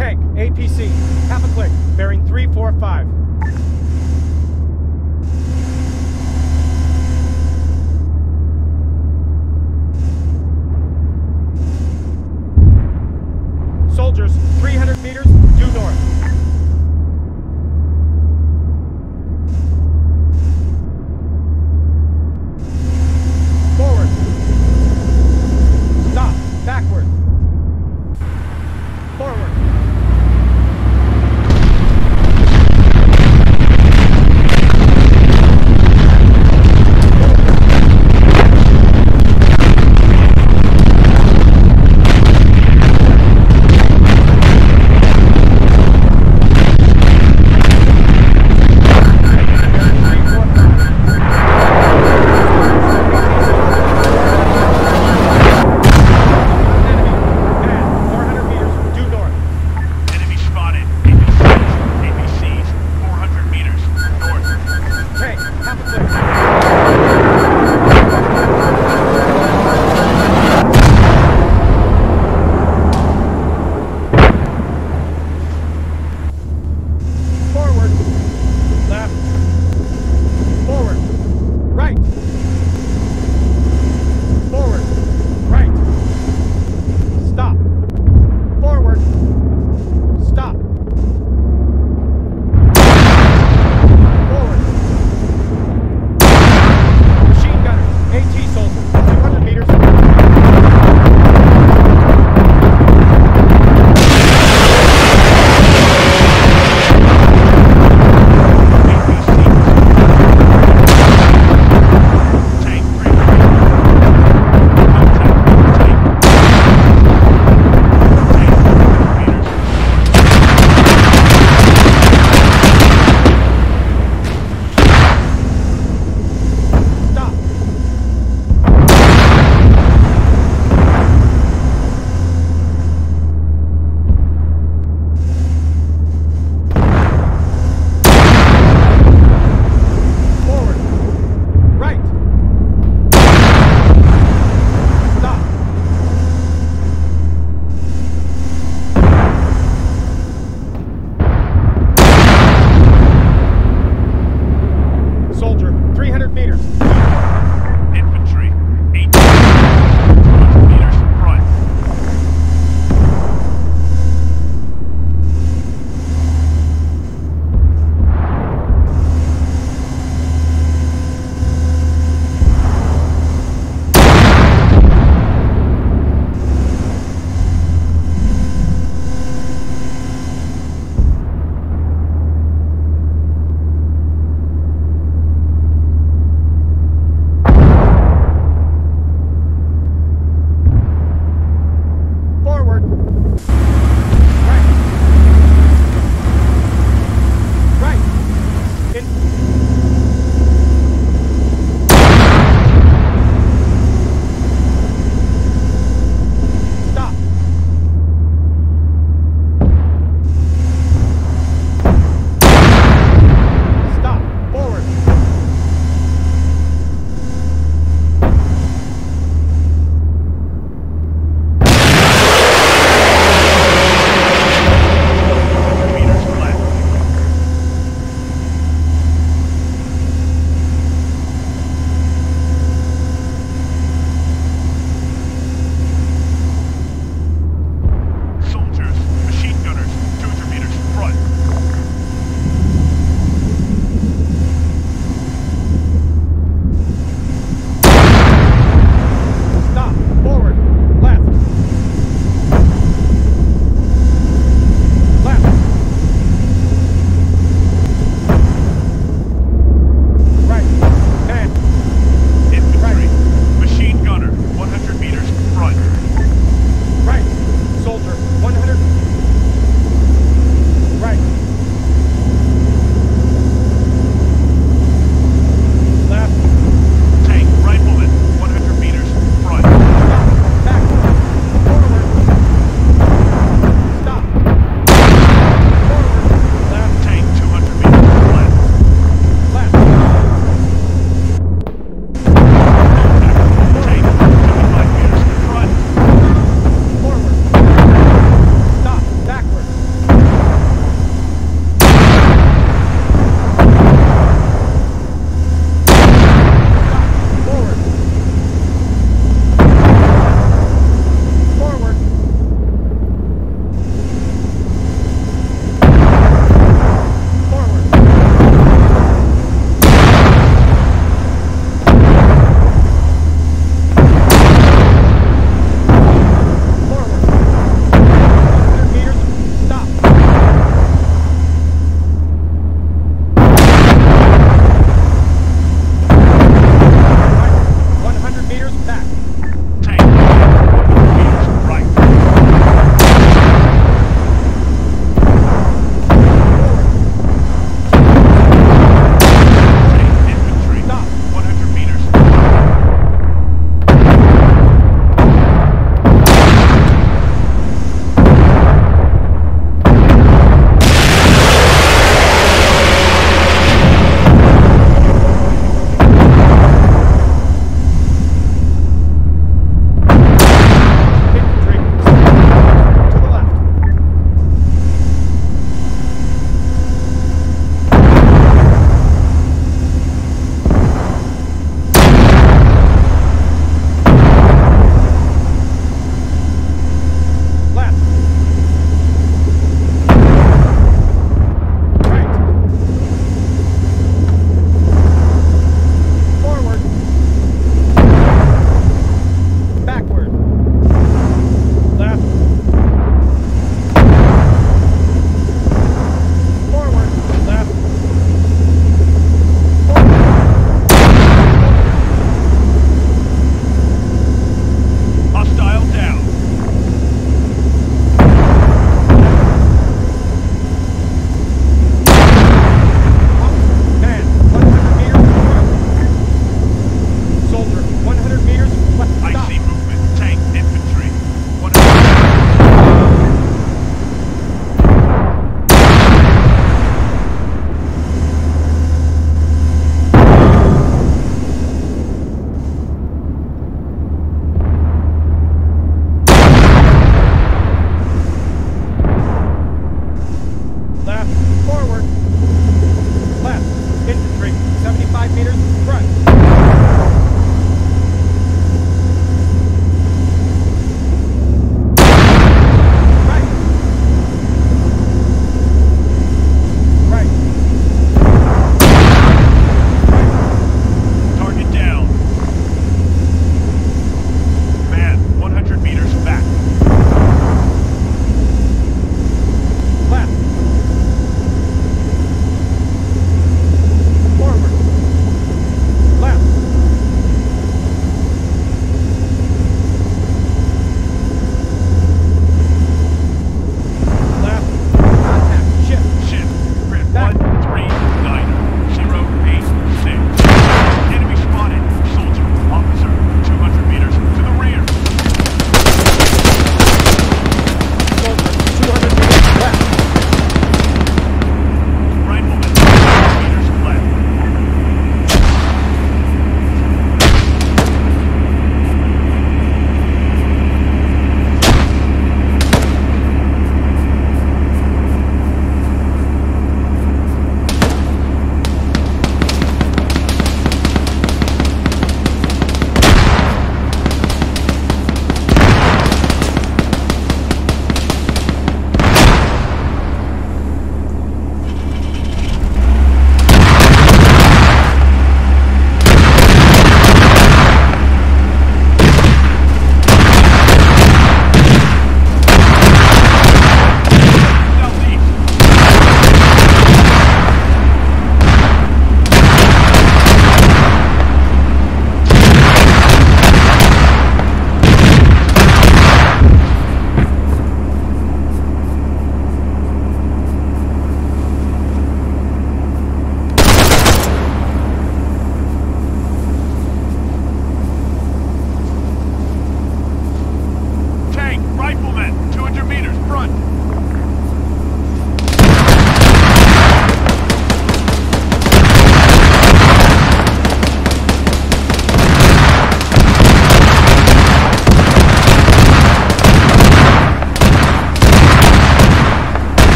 Tank, APC, half a click, bearing 345.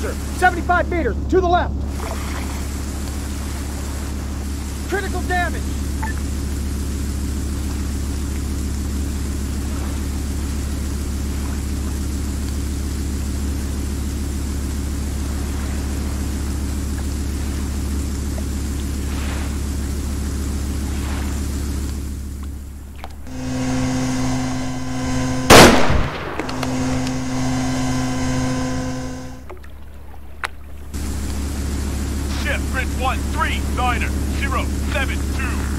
Soldier, 75 meters, to the left. Critical damage. seven two.